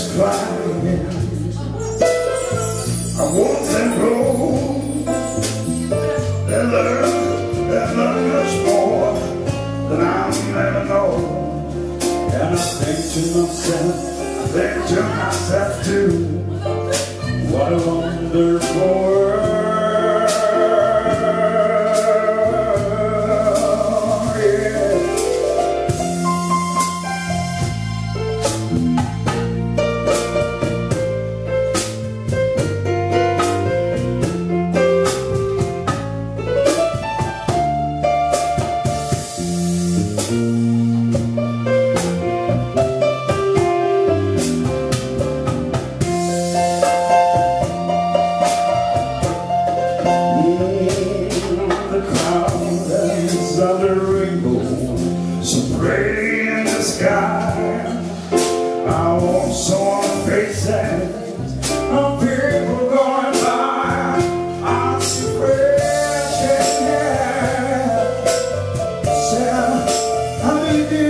I want them grow and learn and learn much more than I'll never know. And I think to myself, I think to myself too, what a wonderful world. I want some faces of people going by. I see fresh hair Say, how do you do?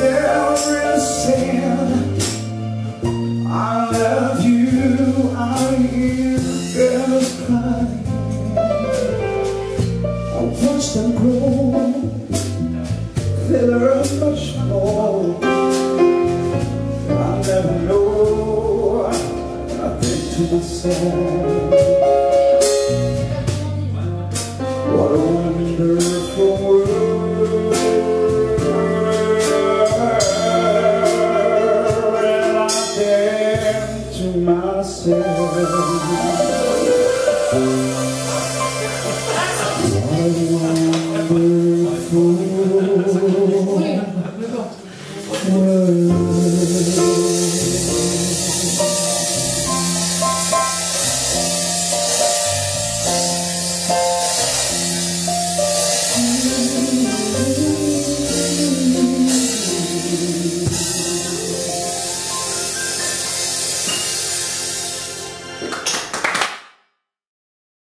They're I love you, I hear girls crying I watch them grow, they learn much more.